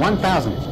1,000.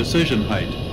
Decision height